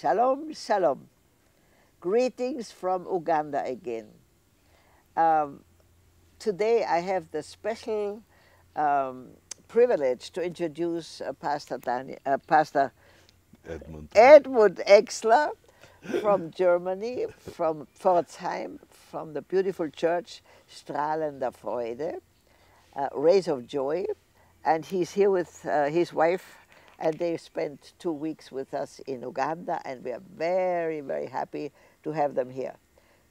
Shalom, shalom. Greetings from Uganda again. Um, today I have the special um, privilege to introduce uh, Pastor, Daniel, uh, Pastor Edmund. Edmund Exler from Germany, from Pforzheim, from the beautiful church Strahlender Freude, uh, Rays of Joy. And he's here with uh, his wife, and they spent two weeks with us in Uganda, and we are very, very happy to have them here.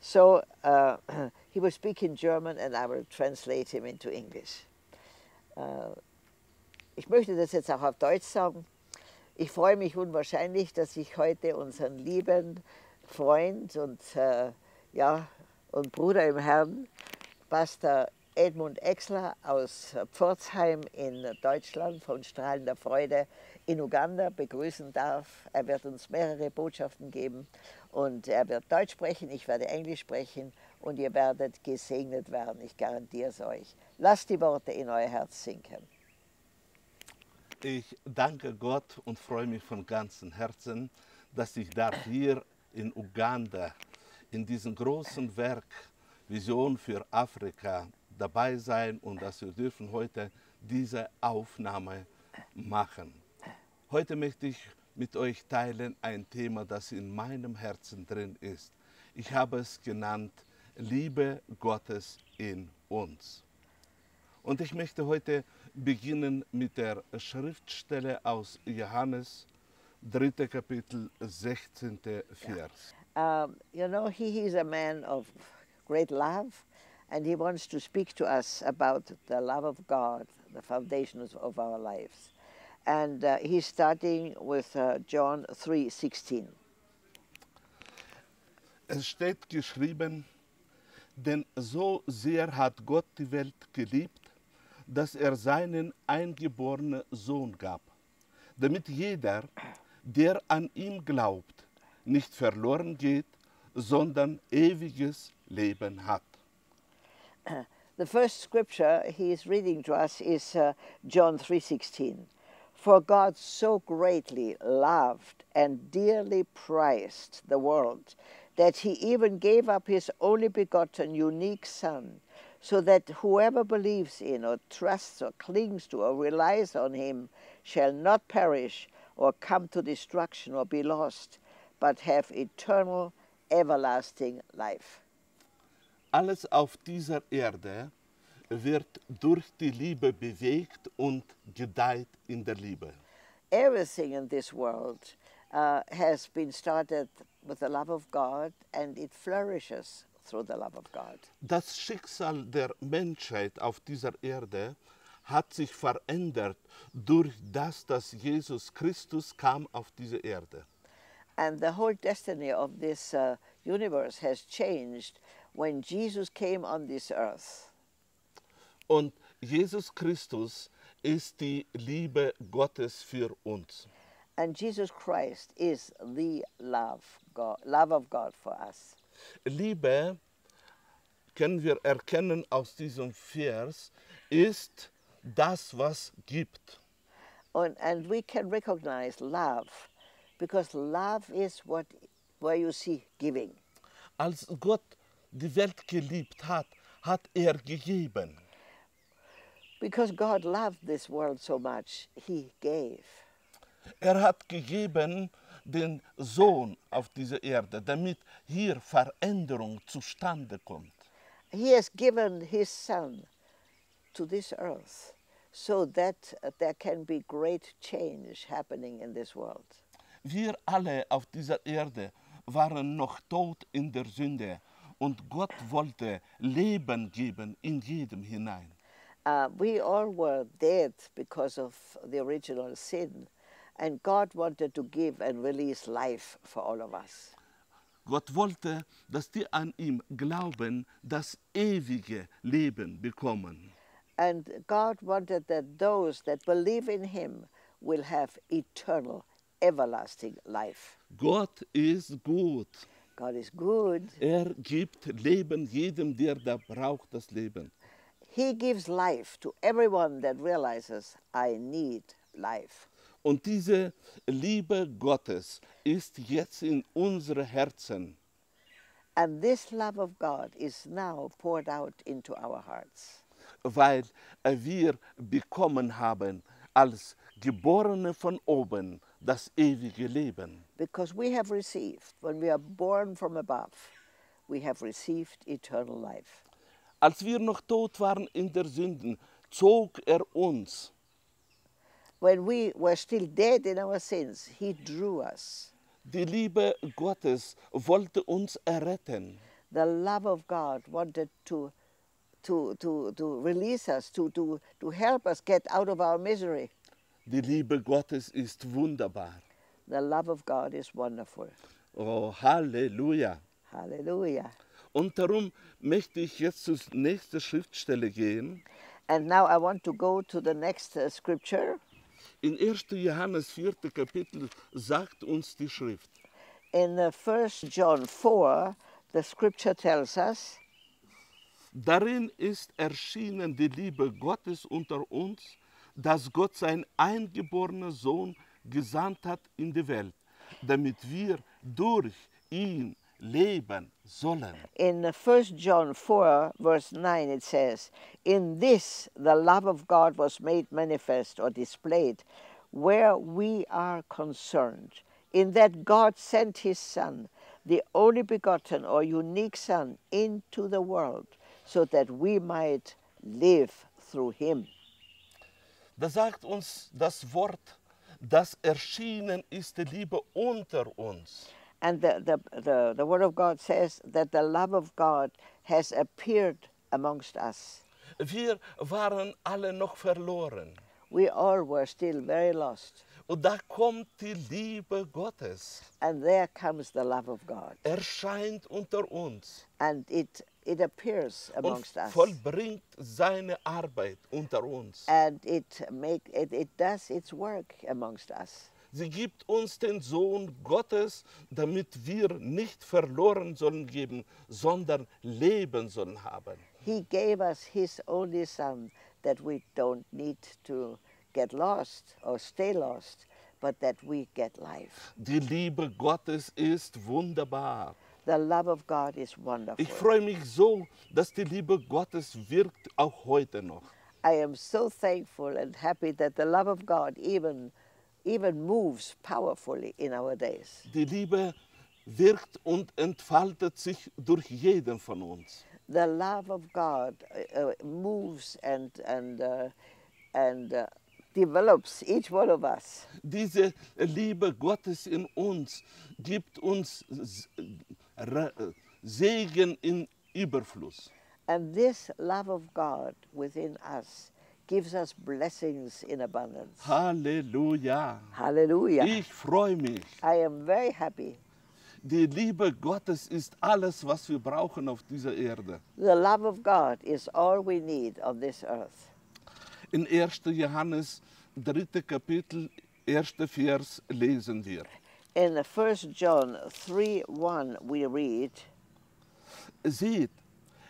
So uh, he will speak in German, and I will translate him into English. Äh, ich möchte das jetzt auch auf Deutsch sagen. Ich freue mich unwahrscheinlich, dass ich heute unseren lieben Freund und, äh, ja, und Bruder im Herrn, Pastor Edmund Exler aus Pforzheim in Deutschland von Strahlender Freude in Uganda begrüßen darf. Er wird uns mehrere Botschaften geben und er wird Deutsch sprechen, ich werde Englisch sprechen und ihr werdet gesegnet werden, ich garantiere es euch. Lasst die Worte in euer Herz sinken. Ich danke Gott und freue mich von ganzem Herzen, dass ich darf hier in Uganda in diesem großen Werk Vision für Afrika dabei sein und dass wir dürfen heute diese Aufnahme machen. Heute möchte ich mit euch teilen ein Thema, das in meinem Herzen drin ist. Ich habe es genannt Liebe Gottes in uns. Und ich möchte heute beginnen mit der Schriftstelle aus Johannes, 3. Kapitel, 16. Vers. Um, you know, he is a man of great love, and he wants to speak to us about the love of God, the foundations of our lives. And uh, he's starting with uh, John 3:16. Es steht geschrieben, denn so sehr hat Gott die Welt geliebt, dass er seinen eingeborenen Sohn gab, damit jeder, der an ihm glaubt, nicht verloren geht, sondern ewiges Leben hat. The first scripture he is reading to us is uh, John 3:16. For God so greatly loved and dearly prized the world that he even gave up his only begotten unique son so that whoever believes in or trusts or clings to or relies on him shall not perish or come to destruction or be lost but have eternal everlasting life. Alles auf dieser Erde wird durch die Liebe bewegt und gedeiht in der Liebe. Everything in this world uh, has been started with the love of God and it flourishes through the love of God. Das Schicksal der Menschheit auf dieser Erde hat sich verändert durch das, dass Jesus Christus kam auf diese Erde. And the whole destiny of this uh, universe has changed when Jesus came on this earth. Und Jesus Christus ist die Liebe Gottes für uns. And Jesus Christ is the love, God, love of God for us. Liebe, können wir erkennen aus diesem Vers, ist das, was gibt. And, and we can recognize love because love is what where you see giving. Als Gott die Welt geliebt hat, hat er gegeben. Because God loved this world so much, He gave. Er hat gegeben den Sohn auf dieser Erde, damit hier Veränderung zustande kommt. He has given His Son to this earth so that there can be great change happening in this world. Wir alle auf dieser Erde waren noch tot in der Sünde und Gott wollte Leben geben in jedem hinein. Uh, we all were dead because of the original sin, and God wanted to give and release life for all of us. Gott wollte, dass die an ihm glauben, das ewige Leben bekommen. And God wanted that those that believe in Him will have eternal, everlasting life. Gott ist gut. God is good. Er gibt Leben jedem, der da braucht das Leben. He gives life to everyone that realizes I need life. Und diese Liebe Gottes ist jetzt in unsere Herzen. And this love of God is now poured out into our hearts. weil wir bekommen haben als Geborene von oben das ewige Leben. Because we have received, when we are born from above, we have received eternal life. Als wir noch tot waren in der Sünden, zog er uns. When we were still dead in our sins, He drew us. Die Liebe Gottes wollte uns erretten. The love of God wanted to, to, to, to release us, to, to, to help us get out of our misery. Die Liebe Gottes ist wunderbar. The love of God is wonderful. Oh, Halleluja. Hallelujah. Und darum möchte ich jetzt zur nächsten Schriftstelle gehen. And now I want to go to the next uh, scripture. In 1. Johannes 4. Kapitel sagt uns die Schrift. In uh, 1 John 4, the scripture tells us, Darin ist erschienen die Liebe Gottes unter uns, dass Gott seinen eingeborenen Sohn gesandt hat in die Welt, damit wir durch ihn leben sollen. in uh, 1 John 4, verse 9, it says, In this the love of God was made manifest or displayed, where we are concerned, in that God sent his Son, the only begotten or unique Son, into the world, so that we might live through him. Da sagt uns das Wort, dass erschienen ist die Liebe unter uns. And the, the, the, the Word of God says that the love of God has appeared amongst us. Wir waren alle noch verloren. We all were still very lost. Und da kommt die Liebe Gottes, And there comes the love of God. erscheint unter uns And it, it appears und amongst us. vollbringt seine Arbeit unter uns. And it, make, it, it does its work amongst us. Sie gibt uns den Sohn Gottes, damit wir nicht verloren sollen geben, sondern Leben sollen haben. He gave us His only Son that we don't need to get lost or stay lost, but that we get life. Die Liebe Gottes ist wunderbar. The love of God is wonderful. Ich freue mich so, dass die Liebe Gottes wirkt auch heute noch. I am so thankful and happy that the love of God even, even moves powerfully in our days. Die Liebe wirkt und entfaltet sich durch jeden von uns. The love of God uh, uh, moves and, and, uh, and uh, develops each one of us. Diese Liebe Gottes in uns gibt uns Segen in Überfluss. And this love of God within us gives us blessings in abundance. Halleluja. Hallelujah. Ich freue mich. I am very happy. Die Liebe Gottes ist alles, was wir brauchen auf dieser Erde. The love of God is all we need on this earth. In 1. Johannes 3. Kapitel, 1. Vers lesen wir. In 1 John 3 1, we read, Seht,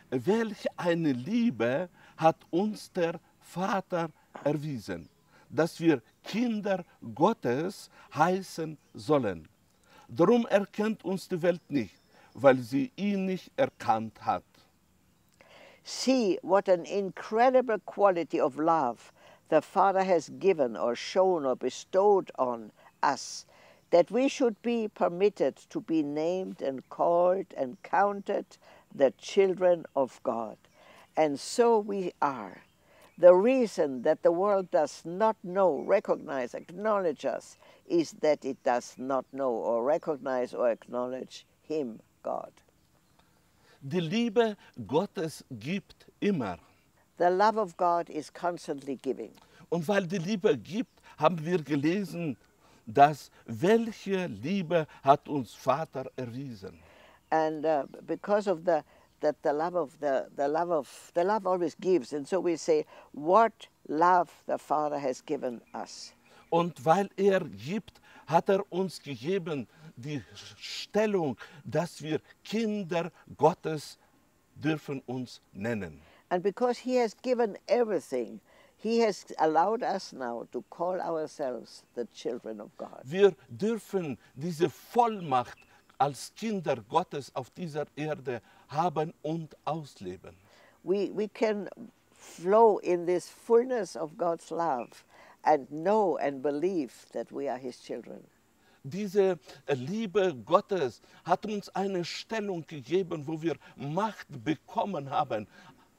welch eine Liebe hat uns der Vater erwiesen, dass wir Kinder Gottes heißen sollen. Darum erkennt uns die Welt nicht, weil sie ihn nicht erkannt hat. See what an incredible quality of love the Father has given or shown or bestowed on us, that we should be permitted to be named and called and counted the children of God. And so we are. The reason that the world does not know, recognize, acknowledge us is that it does not know or recognize or acknowledge Him, God. Die Liebe Gottes gibt immer. The love of God is constantly giving. Und weil die Liebe gibt, haben wir gelesen, dass welche Liebe hat uns Vater erwiesen. and uh, because of the that the love of the the love of the love always gives and so we say what love the father has given us Und weil er gibt, hat er uns gegeben die Stellung, dass wir Kinder Gottes dürfen uns nennen. and because he has given everything He has allowed us now to call ourselves the children of God. Wir dürfen diese Vollmacht als Kinder Gottes auf dieser Erde haben und ausleben. We, we can flow in this fullness of God's love and know and believe that we are His children. Diese äh, Liebe Gottes hat uns eine Stellung gegeben, wo wir Macht bekommen haben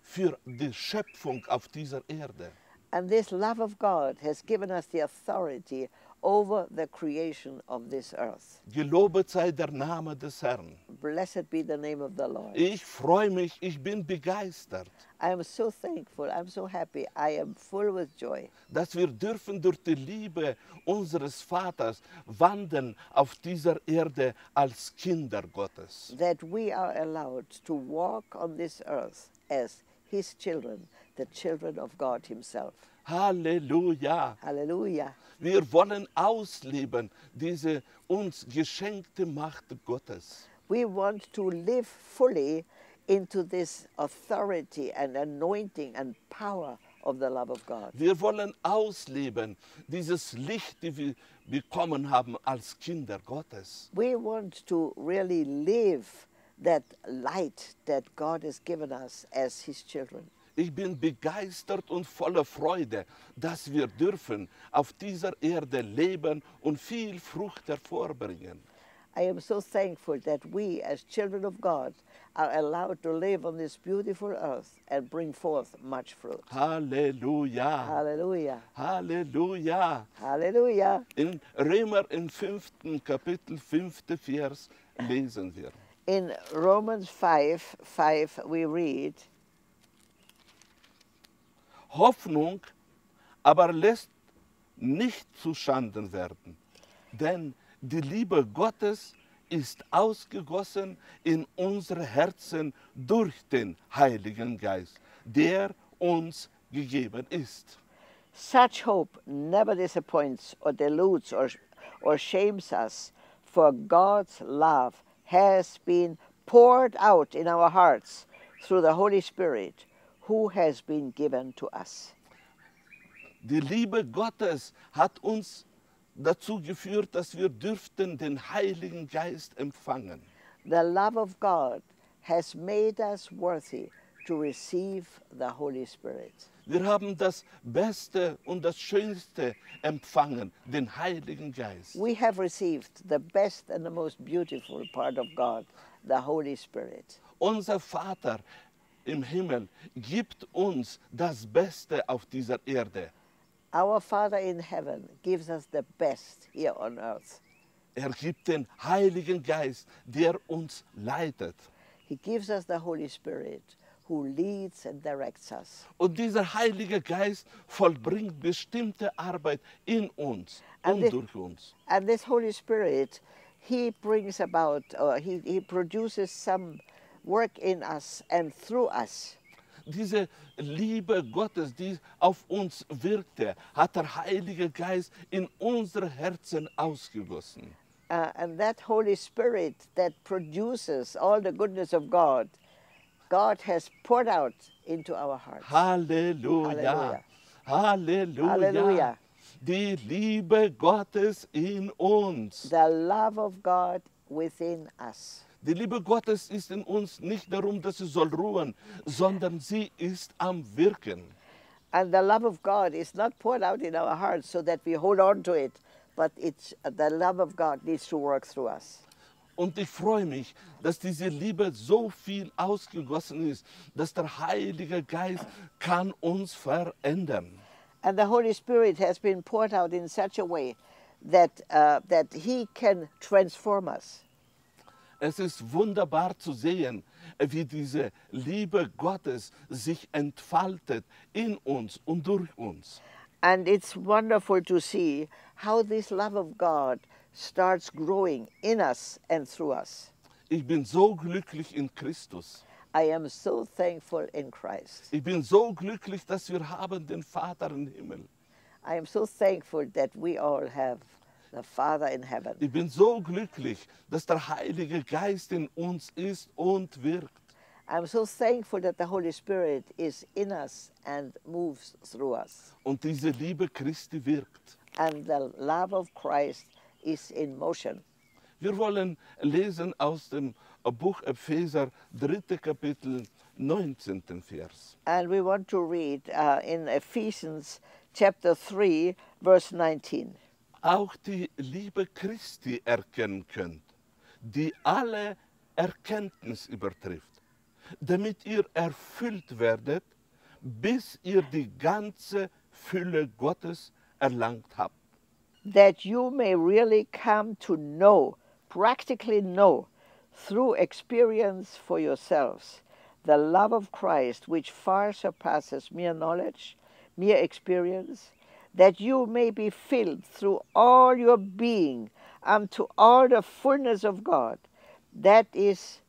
für die Schöpfung auf dieser Erde. And this love of God has given us the authority over the creation of this earth. Gelobet sei der Name des Herrn. Blessed be the name of the Lord. Ich freue mich, ich bin begeistert, I am so thankful. I'm so happy. I am full with joy dass wir dürfen durch die Liebe unseres Vaters wandeln auf dieser Erde als Kinder Gottes. that we are allowed to walk on this earth as His children, the children of God Himself. Halleluja! Hallelujah. Wir wollen ausleben diese uns geschenkte Macht Gottes. We want to live fully into this authority and anointing and power of the love of God. Wir wollen ausleben dieses Licht, das wir bekommen haben als Kinder Gottes. We want to really live that light that God has given us as His children. Ich bin begeistert und voller Freude, dass wir dürfen auf dieser Erde leben und viel Frucht hervorbringen. I am so thankful that we, as children of God, are allowed to live on this beautiful earth and bring forth much fruit. Halleluja! Hallelujah. Halleluja! Hallelujah. In Römer im fünften Kapitel, fünfte Vers lesen wir. In Romans 5 5, we read, Hoffnung aber lässt nicht zuschanden werden, denn die Liebe Gottes ist ausgegossen in unsere Herzen durch den Heiligen Geist, der uns gegeben ist. Such hope never disappoints or deludes or, or shames us, for God's love has been poured out in our hearts through the Holy Spirit who has been given to us. Die Liebe Gottes hat uns dazu geführt, dass wir dürften den Heiligen Geist empfangen. The love of God has made us worthy to receive the Holy Spirit. Wir haben das Beste und das Schönste empfangen, den Heiligen Geist. We have received the best and the most beautiful part of God, the Holy Spirit. Unser Vater im Himmel gibt uns das Beste auf dieser Erde. Our Father in heaven gives us the best here on earth. Er gibt den Heiligen Geist, der uns leitet. He gives us the Holy Spirit who leads and directs us. Und dieser Heilige Geist vollbringt bestimmte Arbeit in uns And und this- durch uns. And this Holy Spirit, He brings about, or He, he produces some work in us and through us. Diese Liebe Gottes, die auf uns wirkte, hat der Heilige Geist in unsere Herzen ausgegossen. Uh, and that Holy Spirit that produces all the goodness of God, God has poured out into our hearts. Halleluja. Halleluja. Halleluja. Die Liebe Gottes in uns. The love of God within us. Die Liebe Gottes ist in uns nicht darum, dass sie soll ruhen, sondern sie ist am Wirken. And the love of God is not poured out in our hearts so that we hold on to it, but it's the love of God needs to work through us. Und ich freue mich, dass diese Liebe so viel ausgegossen ist, dass der Heilige Geist kann uns verändern. And the Holy Spirit has been poured out in such a way that, uh, that He can transform us. Es ist wunderbar zu sehen, wie diese Liebe Gottes sich entfaltet in uns und durch uns. And it's wonderful to see how this love of God starts growing in us and through us. Ich bin so glücklich in Christus. I am so thankful in Christ. Ich bin so glücklich, dass wir haben den Vater im Himmel. I am so thankful that we all have the Father in heaven. Ich bin so glücklich, dass der Heilige Geist in uns ist und wirkt. I'm so thankful that the Holy Spirit is in us and moves through us. Und diese Liebe Christi wirkt. And the love of Christ is in motion. Wir wollen lesen aus dem Buch Epheser, dritte Kapitel, 19. Vers. And we want to read uh, in Ephesians chapter 3, verse 19. Auch die Liebe Christi erkennen könnt, die alle Erkenntnis übertrifft, damit ihr erfüllt werdet, bis ihr die ganze Fülle Gottes erlangt habt. that you may really come to know, practically know, through experience for yourselves, the love of Christ, which far surpasses mere knowledge, mere experience, that you may be filled through all your being unto all the fullness of God, that is,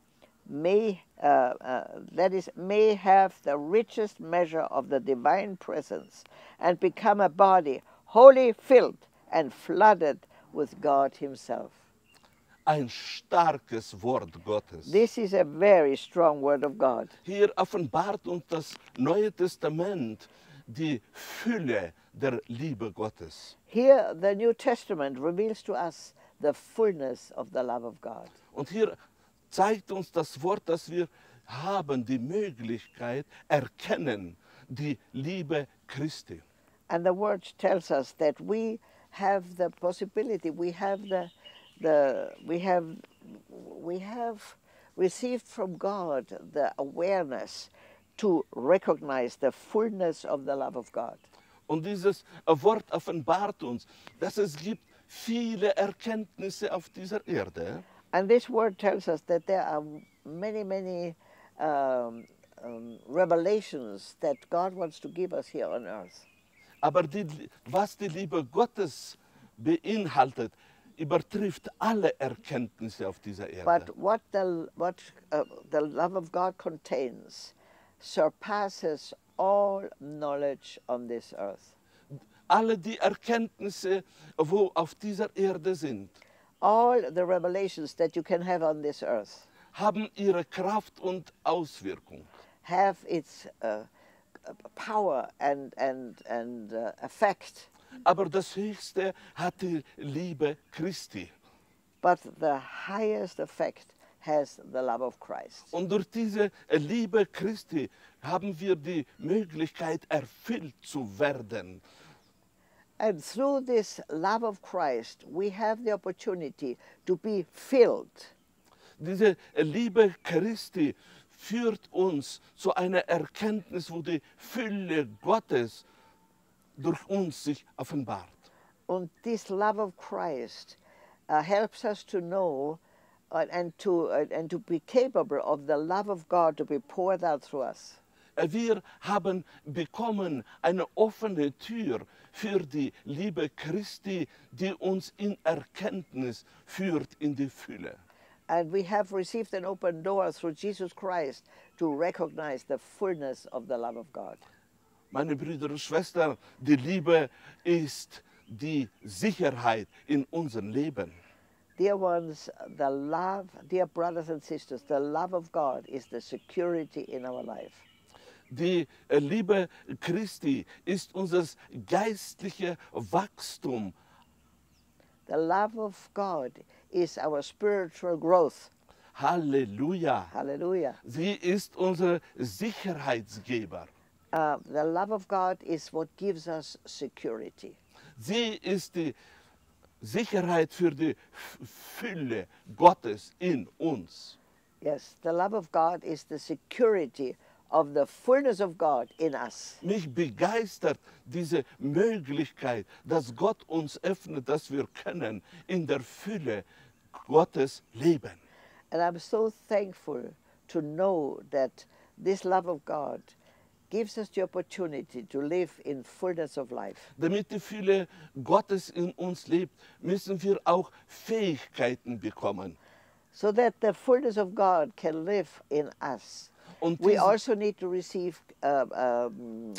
may uh, uh, that is may have the richest measure of the divine presence, and become a body wholly filled and flooded with God Himself. Ein starkes Wort Gottes. This is a very strong word of God. Hier offenbart uns das Neue Testament die Fülle der Liebe Gottes. Here, the New Testament reveals to us the fullness of the love of God. Und hier zeigt uns das Wort, dass wir haben die Möglichkeit erkennen die Liebe Christi. And the word tells us that we have the possibility, we have the, the we have we have received from God the awareness to recognize the fullness of the love of God. Und dieses Wort offenbart uns, dass es gibt viele Erkenntnisse auf dieser Erde. And this word tells us that there are many, many um, um, revelations that God wants to give us here on earth. Aber die, was die Liebe Gottes beinhaltet, übertrifft alle Erkenntnisse auf dieser Erde. But what the, what, uh, the love of God contains surpasses all knowledge on this earth. alle die Erkenntnisse, wo auf dieser Erde sind, All the revelations that you can have on this earth haben ihre Kraft und Auswirkung. have its uh, power and, and, and uh, effect, Aber das Höchste hat die Liebe Christi. but the highest effect has the love of Christ. Und durch diese Liebe Christi haben wir die Möglichkeit, erfüllt zu werden. And through this love of Christ, we have the opportunity to be filled. Diese Liebe Christi führt uns zu einer Erkenntnis, wo die Fülle Gottes durch uns sich offenbart. And this love of Christ uh, helps us to know uh, and, to, uh, and to be capable of the love of God to be poured out through us. Wir haben bekommen eine offene Tür für die Liebe Christi, die uns in Erkenntnis führt in die Fülle. And we have received an open door through Jesus Christ to recognize the fullness of the love of God. Meine Brüder und Schwestern, die Liebe ist die Sicherheit in unserem Leben. Dear ones, the love, dear brothers and sisters, the love of God is the security in our life. Die äh, Liebe Christi ist unser geistliches Wachstum. The love of God is our spiritual growth. Halleluja. Hallelujah. Sie ist unser Sicherheitsgeber. Uh, the love of God is what gives us security. Sie ist die Sicherheit für die Fülle Gottes in uns. Yes, the love of God is the security of the fullness of God in us. Mich begeistert diese Möglichkeit, dass Gott uns öffnet, dass wir können in der Fülle Gottes leben. And I'm so thankful to know that this love of God gives us the opportunity to live in fullness of life. Damit die Fülle Gottes in uns lebt, müssen wir auch Fähigkeiten bekommen. So that the fullness of God can live in us. Und We also need to receive uh, um,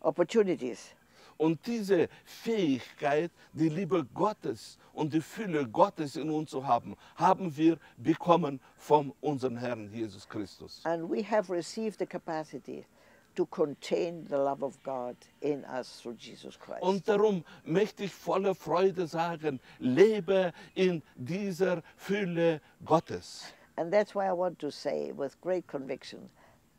opportunities. Und diese Fähigkeit, die Liebe Gottes und die Fülle Gottes in uns zu haben, haben wir bekommen von unserem Herrn Jesus Christus. And we have received the capacity to contain the love of God in us through Jesus Christ. Und darum möchte ich voller Freude sagen, lebe in dieser Fülle Gottes. and that's why I want to say with great conviction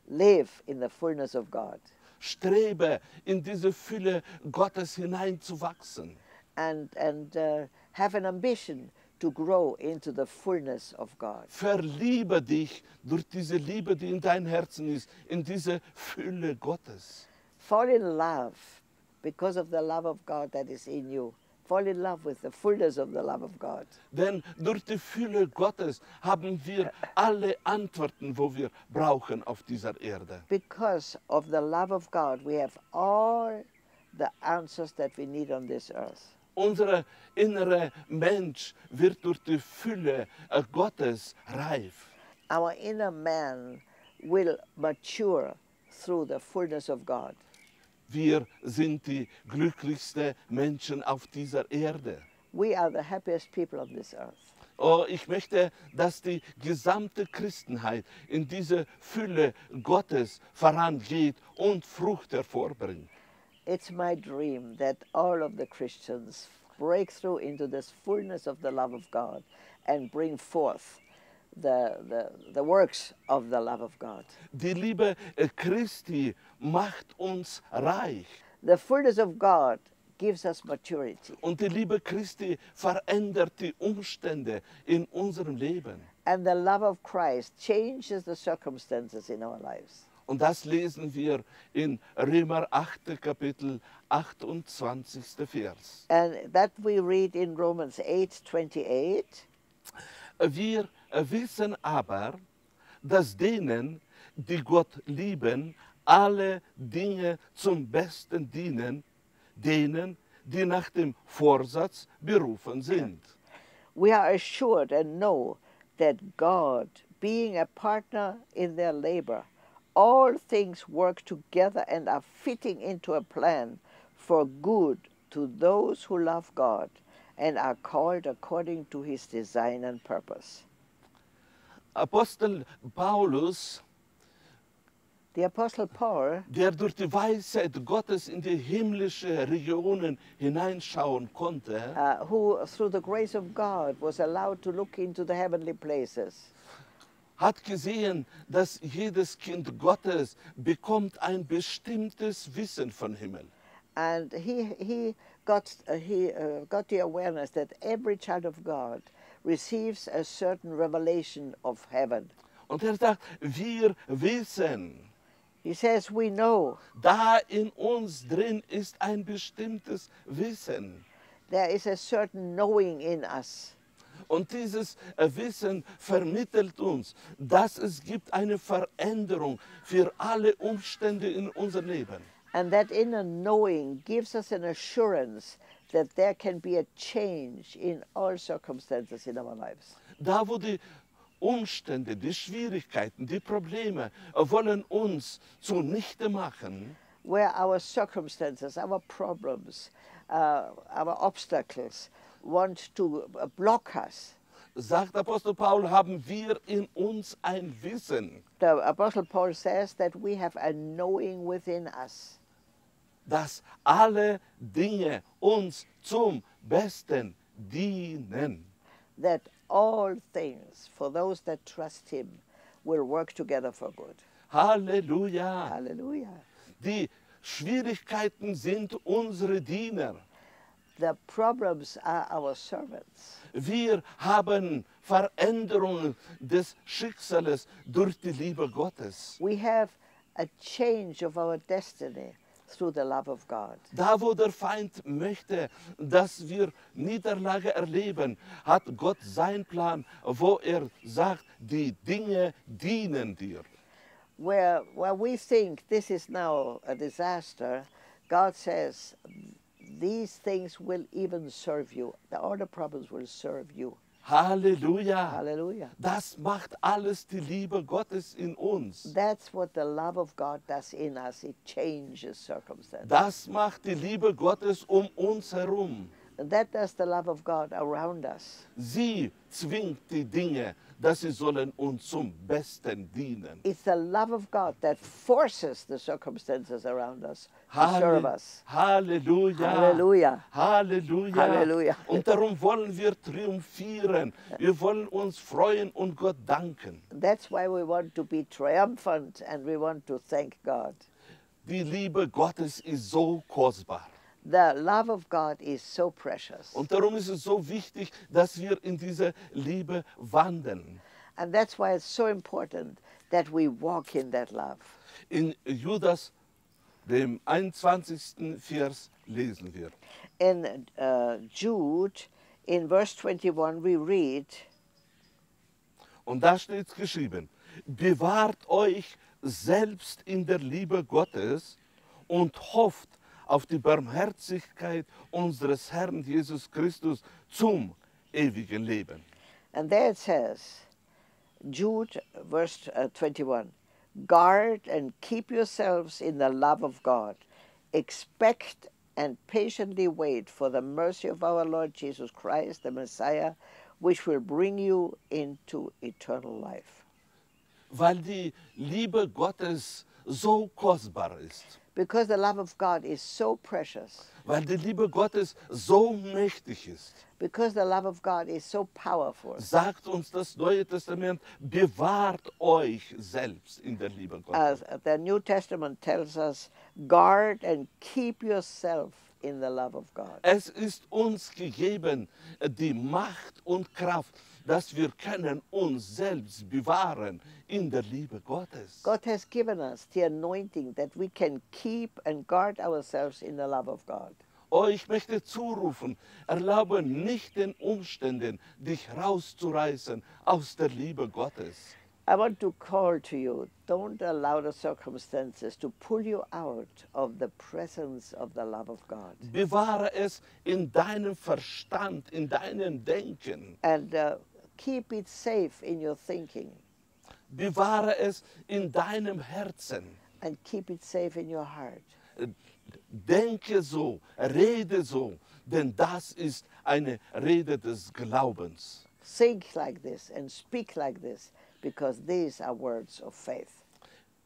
live in the fullness of God. Strebe in diese Fülle Gottes hineinzuwachsen. and and uh, have an ambition to grow into the fullness of God. Verliebe dich durch diese Liebe, die in dein Herzen ist, in diese Fülle Gottes. Fall in love because of the love of God that is in you. Fall in love with the fullness of the love of God. Denn durch die Fülle Gottes haben wir alle Antworten, wo wir brauchen auf dieser Erde. Because of the love of God, we have all the answers that we need on this earth. Unser innerer Mensch wird durch die Fülle äh, Gottes reif. Our inner man will mature through the fullness of God. Wir sind die glücklichsten Menschen auf dieser Erde. We are the happiest people on this earth. Oh, ich möchte, dass die gesamte Christenheit in diese Fülle Gottes vorangeht und Frucht hervorbringt. It's my dream that all of the Christians break through into this fullness of the love of God and bring forth the, the, the works of the love of God. Die Liebe äh, Christi macht uns reich. The fullness of God gives us maturity, Und die Liebe Christi verändert die Umstände in unserem Leben. and the love of Christ changes the circumstances in our lives. Und das lesen wir in Römer 8. Kapitel 28. Vers. And that we read in Romans 8 28. Wir wissen aber, dass denen, die Gott lieben, alle Dinge zum Besten dienen, denen, die nach dem Vorsatz berufen sind. We are assured and know that God, being a partner in their labor, all things work together and are fitting into a plan for good to those who love God and are called according to his design and purpose. Apostel Paulus, The Apostle Paul, der durch die Weisheit Gottes in die himmlische Regionen hineinschauen konnte, uh, who through the grace of God was allowed to look into the heavenly places, hat gesehen, dass jedes Kind Gottes bekommt ein bestimmtes Wissen von Himmel. and he, he, got, uh, he uh, got the awareness that every child of God receives a certain revelation of heaven. Und er sagt, wir wissen, He says, We know da in uns drin ist ein bestimmtes Wissen. there is a certain knowing in us. Und dieses äh, Wissen vermittelt uns, dass es gibt eine Veränderung für alle Umstände in unserem Leben. And that inner knowing gives us an assurance that there can be a change in all circumstances in our lives. Da wo die Umstände, die Schwierigkeiten, die Probleme wollen uns zunichte machen, Where our circumstances, our problems, uh, our obstacles want to uh, block us, sagt Apostel Paul, haben wir in uns ein Wissen, the Apostle Paul says that we have a knowing within us dass alle Dinge uns zum Besten dienen. that all things for those that trust him will work together for good. Halleluja. Hallelujah. Die Schwierigkeiten sind unsere Diener. The problems are our servants. Wir haben Veränderungen des Schicksals durch die Liebe Gottes. We have a change of our destiny through the love of God. Da, wo der Feind möchte, dass wir Niederlage erleben, hat Gott seinen Plan, wo er sagt, die Dinge dienen dir. Where, where we think this is now a disaster, God says these things will even serve you. The problems will serve you. Halleluja. Hallelujah. Das macht alles die Liebe Gottes in uns. That's what the love of God does in us. It changes circumstances. Das macht die Liebe Gottes um uns herum. That does the love of God around us. Sie zwingt die Dinge, dass sie sollen uns zum Besten dienen. It's the love of God that forces the circumstances around us to serve us. Halleluja. Halleluja. Halleluja. Halleluja. Und darum wollen wir triumphieren. Wir wollen uns freuen und Gott danken. That's why we want to be triumphant and we want to thank God. Die Liebe Gottes ist so kostbar. The love of God is so precious. Und darum ist es so wichtig, dass wir in dieser Liebe wandeln. And that's why it's so important that we walk in that love. In Judas, dem 21. Vers, lesen wir. In uh, Jude, in verse 21, we read, Und da steht geschrieben, bewahrt euch selbst in der Liebe Gottes und hofft auf die Barmherzigkeit unseres Herrn Jesus Christus zum ewigen Leben. and there it says, Jude, verse uh, 21, guard and keep yourselves in the love of God. Expect and patiently wait for the mercy of our Lord Jesus Christ, the Messiah, which will bring you into eternal life. Weil die Liebe Gottes so kostbar ist. Because the love of God is so precious, Weil die Liebe Gottes so mächtig ist. because the love of God is so powerful, Sagt uns das Neue Testament, bewahrt euch selbst in der Liebe Gottes. as the New Testament tells us, guard and keep yourself in the love of God. Es ist uns gegeben die Macht und Kraft, dass wir können uns selbst bewahren in der Liebe Gottes. God has given us the anointing that we can keep and guard ourselves in the love of God. Oh, ich möchte zurufen, erlaube nicht den Umständen, dich rauszureißen aus der Liebe Gottes. I want to call to you don't allow the circumstances to pull you out of the presence of the love of God. Bewahre es in deinem Verstand, in deinem Denken. And uh, keep it safe in your thinking Bewahre es in deinem Herzen. and keep it safe in your heart. Denke so, rede so, denn das ist eine Rede des Glaubens. Think like this and speak like this because these are words of faith.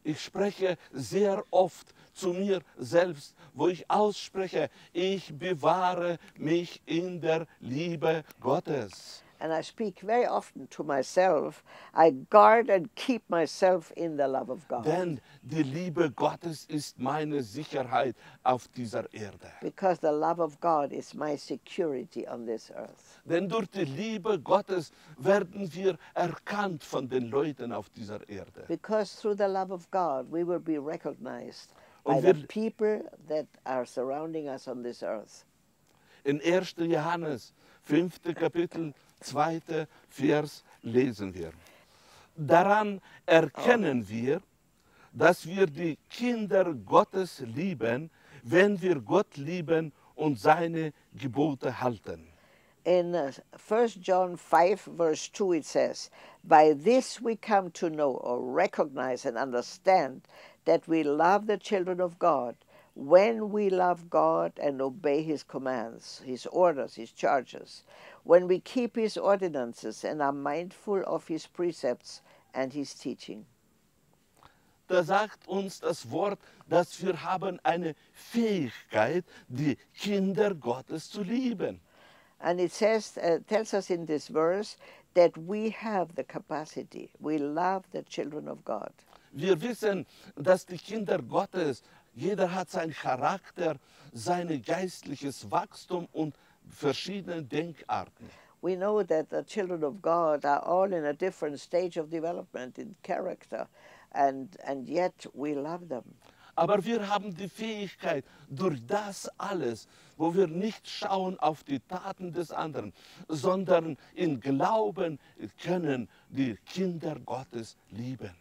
Ich spreche sehr oft zu mir selbst, wo ich ausspreche, ich bewahre mich in der Liebe Gottes. And I speak very often to myself. I guard and keep myself in the love of God. Denn die Liebe Gottes ist meine Sicherheit auf dieser Erde. because the love of God is my security on this earth. Denn durch die Liebe Gottes werden wir erkannt von den Leuten auf dieser Erde. Because through the love of God, we will be recognized by the people that are surrounding us on this earth. In 1. Johannes, 5. Kapitel, 2. Vers lesen wir. Daran erkennen wir, dass wir die Kinder Gottes lieben, wenn wir Gott lieben und seine Gebote halten. In uh, 1 John 5, verse 2, it says, By this we come to know or recognize and understand that we love the children of God when we love God and obey His commands, His orders, His charges, when we keep His ordinances and are mindful of His precepts and His teaching. Da sagt uns das Wort, dass wir haben eine Fähigkeit, die Kinder Gottes zu lieben. And it says, uh, tells us in this verse that we have the capacity. We love the children of God. Wir wissen, dass die Kinder Gottes, jeder hat seinen Charakter, sein geistliches Wachstum und verschiedene Denkarten. We know that the children of God are all in a different stage of development in character, and, and yet we love them. Aber wir haben die Fähigkeit, durch das alles, wo wir nicht schauen auf die Taten des anderen, sondern in Glauben können die Kinder Gottes lieben.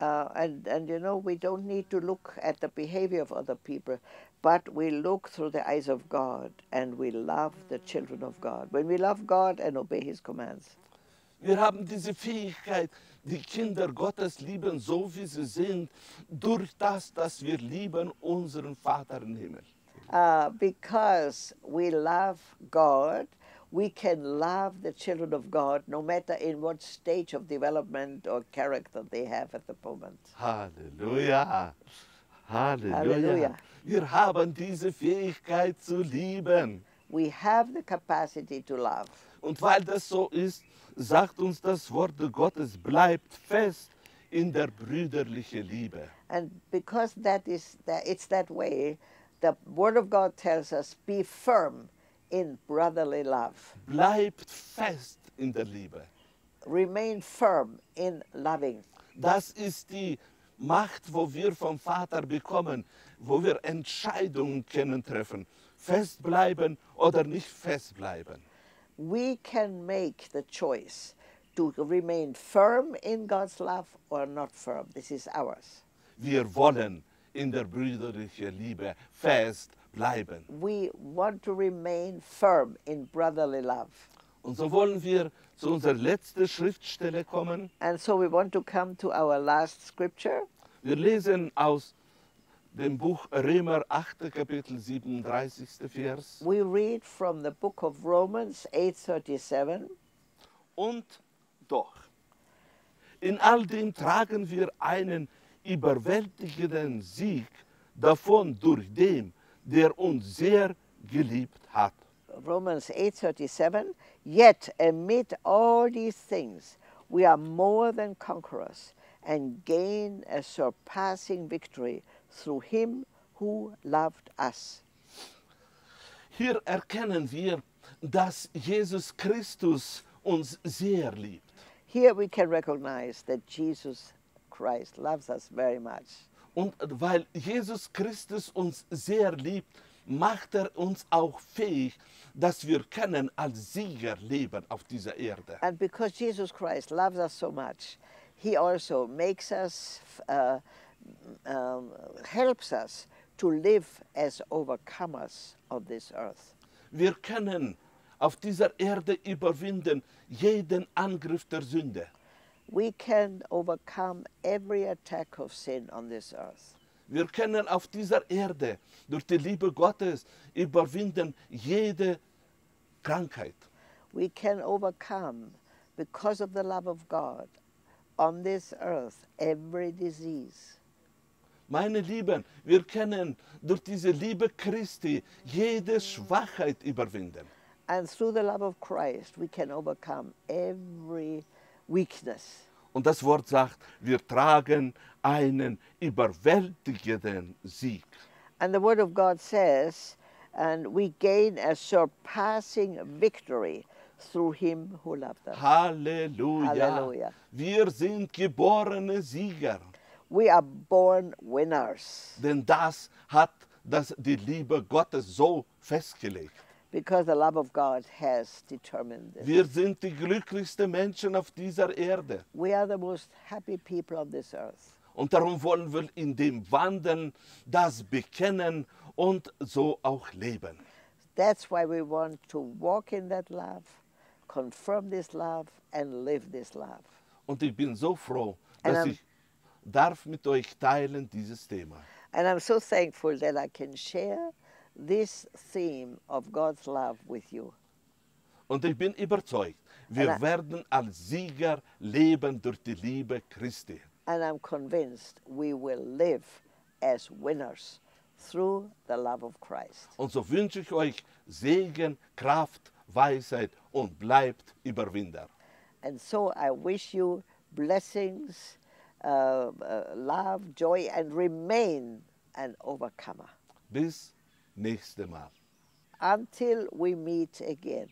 Uh, and, and you know, we don't need to look at the behavior of other people, but we look through the eyes of God and we love the children of God. When we love God and obey His commands. Wir haben diese Fähigkeit, die Kinder Gottes lieben, so wie sie sind, durch das, dass wir lieben unseren Vater im Himmel. Uh, because we love God, we can love the children of God no matter in what stage of development or character they have at the moment. Halleluja. Halleluja. Halleluja. Wir haben diese Fähigkeit zu lieben. We have the capacity to love. Und weil das so ist, sagt uns das Wort Gottes, bleibt fest in der brüderlichen Liebe. And because that is that it's that way, the Word of God tells us, be firm in brotherly love. Bleibt fest in der Liebe. Remain firm in loving. Das ist die Macht, wo wir vom Vater bekommen, wo wir Entscheidungen können treffen. Festbleiben oder nicht festbleiben. We can make the choice to remain firm in God's love or not firm. This is ours. Wir wollen in der brüderlichen Liebe festbleiben. We want to remain firm in brotherly love. Und so wollen wir zu unserer letzten Schriftstelle kommen. And so we want to come to our last scripture. Wir lesen aus dem Buch Römer 8, Kapitel 37. Vers. We read from the book of Romans 8:37. Und doch, in all dem tragen wir einen überwältigenden Sieg davon durch den, der uns sehr geliebt hat. Romans 8:37 Yet amid all these things we are more than conquerors and gain a surpassing victory through him who loved us. Hier erkennen wir, dass Jesus Christus uns sehr liebt. Here we can recognize that Jesus Christ loves us very much. Und weil Jesus Christus uns sehr liebt, macht er uns auch fähig, dass wir können als Sieger leben auf dieser Erde. And because Jesus Christ loves us so much, he also makes us, uh, um, helps us to live as overcomers of this earth. Wir können auf dieser Erde überwinden jeden Angriff der Sünde. We can overcome every attack of sin on this earth. Wir können auf dieser Erde durch die Liebe Gottes überwinden jede Krankheit. We can overcome, because of the love of God, on this earth every disease. Meine Lieben, wir können durch diese Liebe Christi jede Schwachheit überwinden. And through the love of Christ, we can overcome every weakness. Und das Wort sagt, wir tragen einen überwältigenden Sieg. And the Word of God says, and we gain a surpassing victory through Him who loved us. Halleluja. Halleluja. Wir sind geborene Sieger, We are born winners denn das hat das, die Liebe Gottes so festgelegt. because the love of God has determined this. Wir sind die glücklichsten Menschen auf dieser Erde. We are the most happy people on this earth. Und darum wollen wir in dem Wandeln das bekennen und so auch leben. That's why we want to walk in that love, confirm this love, and live this love. Und ich bin so froh, dass ich darf mit euch teilen dieses Thema. And I'm so thankful that I can share this theme of God's love with you. Und ich bin überzeugt, wir And I- werden als Sieger leben durch die Liebe Christi. And I'm convinced we will live as winners through the love of Christ. Und so wünsche ich euch Segen, Kraft, Weisheit und bleibt Überwinder. And so I wish you blessings, uh, love, joy, and remain an overcomer Bis nächste Mal. until we meet again.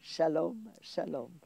Shalom, shalom.